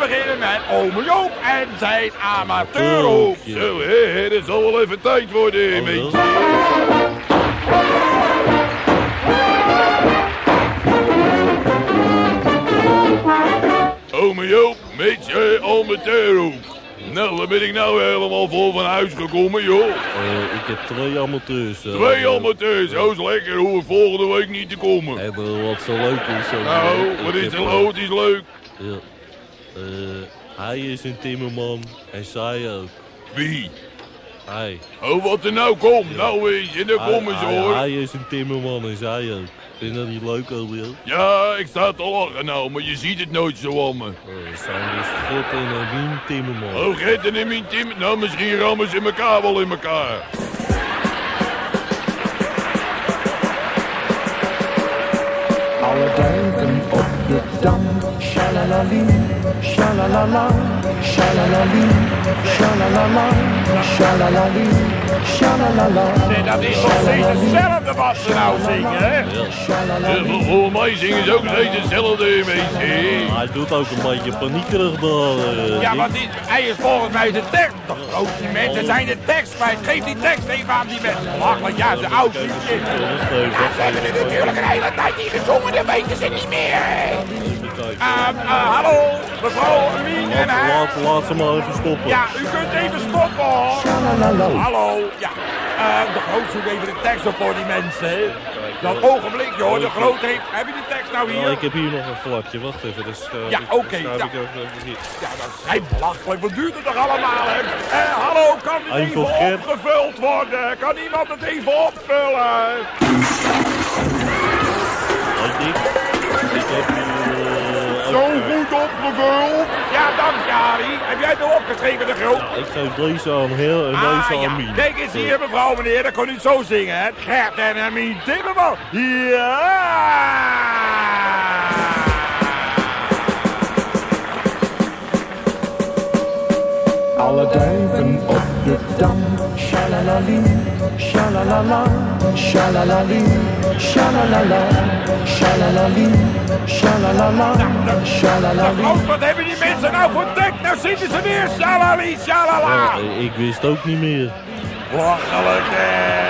beginnen met ome Joop en zijn amateurhoek. Zo, hè, dat zal wel even tijd worden, Oh, weet wel? je. Ome Joop, met je amateurhoek. Nou, dan ben ik nou helemaal vol van huis gekomen, joh. Eh, ik heb twee amateurs. eh, Twee eh, amateurs, oh, is lekker. Hoef volgende week niet te komen. En eh, wat zo leuk is. eh, Nou, wat is er? Het is leuk. Ja. Eh, hij is een timmerman en zij ook. Wie? Hij. Oh, wat er nou komt. Nou weet je, Hij- komen ze hij- hoor. Hij is een timmerman en zij ook. Vind je dat niet leuk, Obiel? Ja, ik sta te lachen nou, maar je ziet het nooit zo aan me. Uh, zijn dus God en een timmerman. Oh, Gert en mijn team. Nou, misschien rammen ze elkaar wel in elkaar. Alle duiven op de dam, shalalali, shalalala, shalalali, shalalala, shalalali, shalalala. Nee, dat is nog steeds hetzelfde wat ze nou zingen, hè? Ja, volgens mij zingen ze ook steeds hetzelfde, weet je. Hij doet ook een beetje paniekerig daar. eh, Ja, want die, hij is volgens mij de tekst. De grootste mensen zijn de tekst kwijt. Geef die tekst even aan die mensen. Lachelijk, ja, de oud. Ja, Ze hebben het natuurlijk een hele tijd niet gezongen, dat weten ze niet meer. kijken. Ehm, eh, hallo, mevrouw Mien en hij. laat, laat ze maar even stoppen. Ja, u kunt even stoppen hoor. Hallo, ja. Eh, de groot zoekt even de tekst op voor die mensen. Dat ogenblikje hoor, de groot heeft. Heb je die tekst nou Ja, hier? ik heb hier nog een vlakje. Wacht even. Dus, eh, Ja, oké, ja. ik. Ja, dat is belachelijk. Wat duurt het toch allemaal, hè? Eh, hallo, kan dit even opgevuld worden? Kan iemand het even opvullen? Opgevuld. Ja, dank je, Harry. Heb jij het nou opgeschreven, de groot? Ik geef deze aan heel en Ah, deze ja. aan Mien. Kijk eens hier, mevrouw, meneer. Dat kon u zo zingen, hè? Gert en Hermine Timmerman. Ja! Alle duiven op de dam, shalalali, shalalala, shalalali, shalalala, shalalali, shalalala, shalalali. Oh, wat hebben die mensen nou voor tekst? Nou zitten ze weer. Shalali, shalala. Ja, ik wist ook niet meer. Belachelijk, hè?